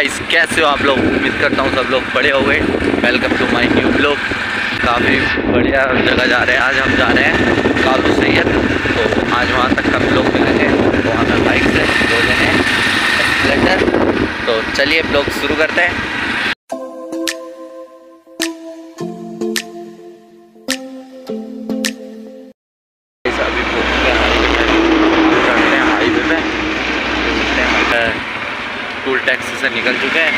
Guys कैसे हो आप लोग? उम्मीद करता हूँ सब लोग बड़े हो गए। Welcome to my new blog काफ़ी बढ़िया जगह जा रहे हैं। आज हम जा रहे हैं कालू सैयद। तो आज वहाँ तक हम लोग मिलेंगे। वहाँ तक बाइक से दो जने स्प्लेंडर तो चलिए ब्लॉग शुरू करते हैं। अभी हाईवे पे। हैं हाईवे पे। हैं टैक्सी से निकल चुके हैं.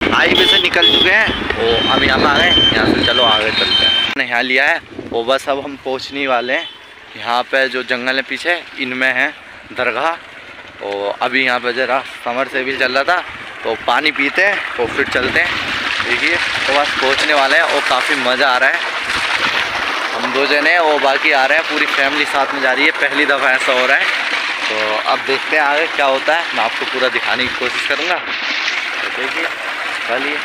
हाईवे से निकल चुके हैं। तो हम यहाँ आ गए यहाँ से चलो आगे चलते हैं। हमने यहाँ लिया है। वो बस अब हम पहुँचने वाले हैं। यहाँ पे जो जंगल है पीछे इनमें है दरगाह। और अभी यहाँ पे ज़रा समर से भी चल रहा था। तो पानी पीते हैं तो फिर चलते हैं। देखिए तो बस पहुँचने वाले हैं और काफ़ी मज़ा आ रहा है। दो जने और बाकी आ रहे हैं, पूरी फैमिली साथ में जा रही है। पहली दफ़ा ऐसा हो रहा है। तो अब देखते हैं आगे क्या होता है। मैं आपको पूरा दिखाने की कोशिश करूँगा। देखिए चलिए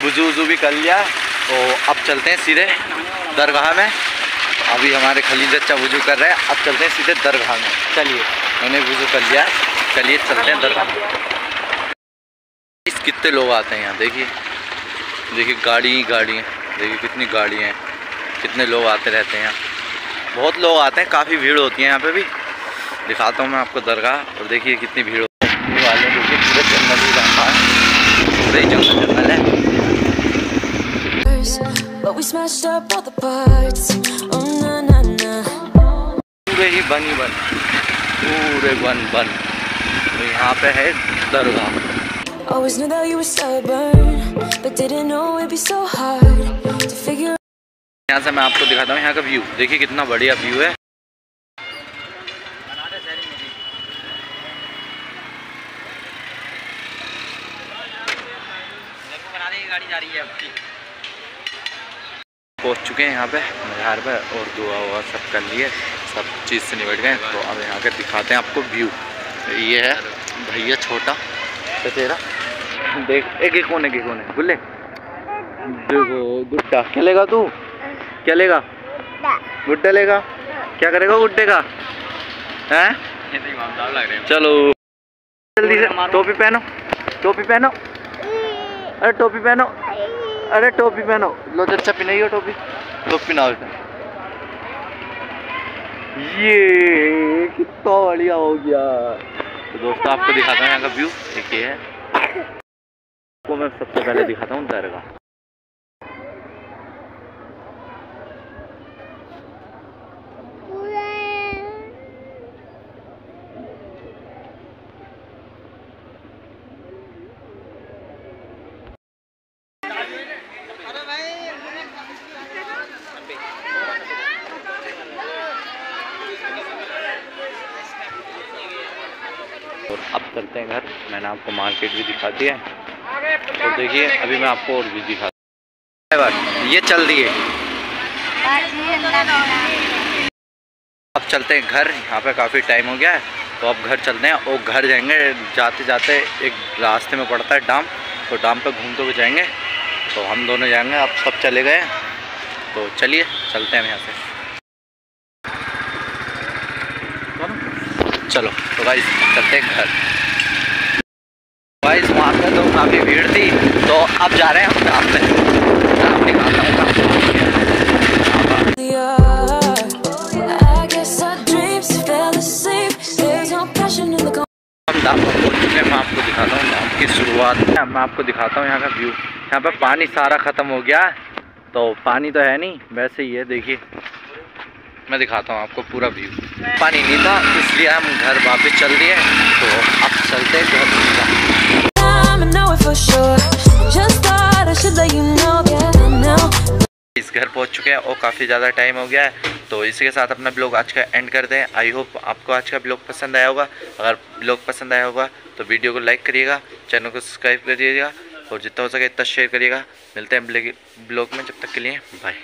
वज़ू वज़ू भी कर लिया। तो अब चलते हैं सीधे दरगाह में। अभी हमारे खलील अच्छा वज़ू कर रहे हैं। अब चलते हैं सीधे दरगाह में। चलिए। मैंने वज़ू कर लिया। चलिए चलते हैं दरगाह। में इस कितने लोग आते हैं यहाँ? देखिए। देखिए गाड़ी ही गाड़ी देखिए कितनी गाड़ियाँ हैं। कितने लोग आते रहते हैं यहाँ? बहुत लोग आते हैं। काफ़ी भीड़ होती है यहाँ पे भी। दिखाता हूँ मैं आपको दरगाह। और देखिए कितनी भीड़ होती है। वाले देखिए पूरे जंगल ही है। पूरे जंगल जंगल है। We smashed up all the parts. Oh, na, na, na. पूरे ही बन ही बन पूरे बन बन तो यहाँ पे है दरगाह Always knew that you were stubborn. But didn't know it'd be so hard to figure यहाँ से मैं आपको दिखाता हूँ यहाँ का व्यू देखिए कितना बढ़िया व्यू है पहुँच चुके हैं यहाँ पे मज़ार पे और दुआ हुआ सब कर लिए सब चीज़ से निपट गए। तो अब यहाँ के दिखाते हैं आपको व्यू ये है भैया छोटा तो तेरा देख एक एक कोने के कोने गुल्ले देखो गुड्डा खेलेगा तू? क्या लेगा? गुड्डा लेगा? क्या करेगा गुड्डे का? हैं? चलो। जल्दी से टोपी पहनो टोपी पहनो। अरे टोपी पहनो। अरे टोपी पहनो। लो अच्छा पहनाई हो टोपी। टोपी पहनाओ ये कितना बढ़िया हो गया। तो दोस्तों आपको दिखाता हूँ यहाँ का व्यू देखिए है। आपको मैं सबसे पहले दिखाता हूँ दरगाह। और अब चलते हैं घर। मैंने आपको मार्केट भी दिखा दिया है। और देखिए, अभी मैं आपको और भी दिखा ये चल दिए अब चलते हैं घर। यहाँ पे काफ़ी टाइम हो गया है। तो अब घर चलते हैं। और घर जाएँगे जाते जाते एक रास्ते में पड़ता है डाम। तो डाम पे घूमते हुए जाएँगे। तो हम दोनों जाएँगे। अब सब चले गए तो चलिए, चलते हैं यहाँ से। चलो तो भाई चलते घर। गाइस वहाँ पे तो काफ़ी भीड़ थी तो अब जा रहे हैं हम डाम पे डाम निकालता हूँ the art. I guess our dreams fell asleep. There's no passion in the हम डाम पर पहुँच चुके हैं, मैं आपको दिखाता हूँ की शुरुआत। में मैं आपको दिखाता हूँ यहाँ का व्यू यहाँ पे पानी सारा ख़त्म हो गया तो पानी तो है नहीं, वैसे ही है, देखिए। मैं दिखाता हूँ आपको पूरा व्यू पानी नहीं था इसलिए हम घर वापस चल दिए तो अब चलते हैं घर. इस घर पहुँच चुके हैं और काफ़ी ज़्यादा टाइम हो गया है। तो इसी के साथ अपना ब्लॉग आज का एंड करते हैं। आई होप आपको आज का ब्लॉग पसंद आया होगा। अगर ब्लॉग पसंद आया होगा तो वीडियो को लाइक करिएगा चैनल को सब्सक्राइब करिएगा और जितना हो सके इतना शेयर करिएगा। मिलते हैं ब्लॉग में जब तक के लिए बाय